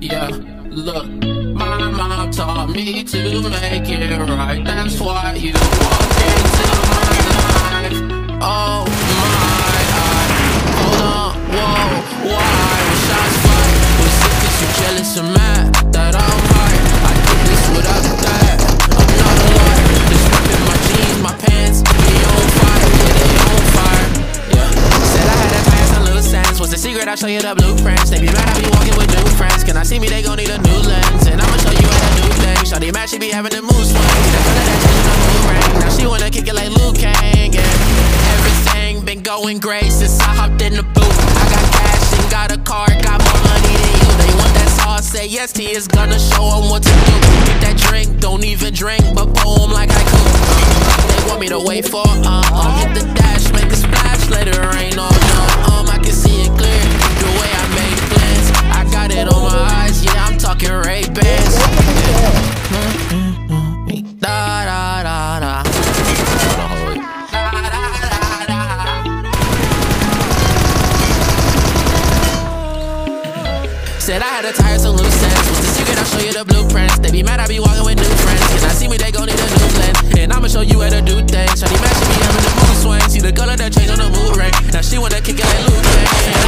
Yeah, look, my mom taught me to make it right. That's why you walk into secret? I'll show you the blueprints. They be mad I be walking with new friends. Can I see me? They gon' need a new lens, and I'ma show you to do things. Shawty mad, she be having the mood swings. That's one of that change the mood ring. Now she wanna kick it like Liu Kang, yeah. Everything been going great since I hopped in the booth. I got cash and got a car, got more money than you. They want that sauce, say yes, T is gonna show 'em what to do. Get that drink, don't even drink, but boom like I could. They want me to wait for, uh, um, hit the dash, Said I had to tire some loose ends. What's the secret? I'll show you the blueprints. They be mad I be walking with new friends. Can I see me? They gon' need a new lens. And I'ma show you how to do things. Shawty mad, she be having the mood swing. See the color that change on the mood ring. Now she wanna kick it like Luke.